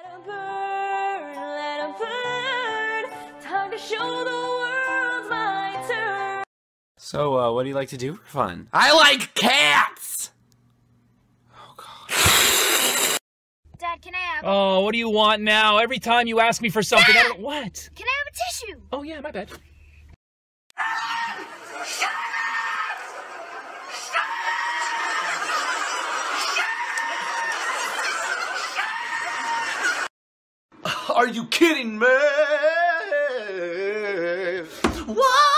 Let 'em burn, let 'em burn. Time to show the world my turn. So, uh, what do you like to do for fun? I like cats! Oh, God. Dad, can I have? Oh, what do you want now? Every time you ask me for something, I don't. What? Can I have a tissue? Oh yeah, my bad. Are you kidding me? What?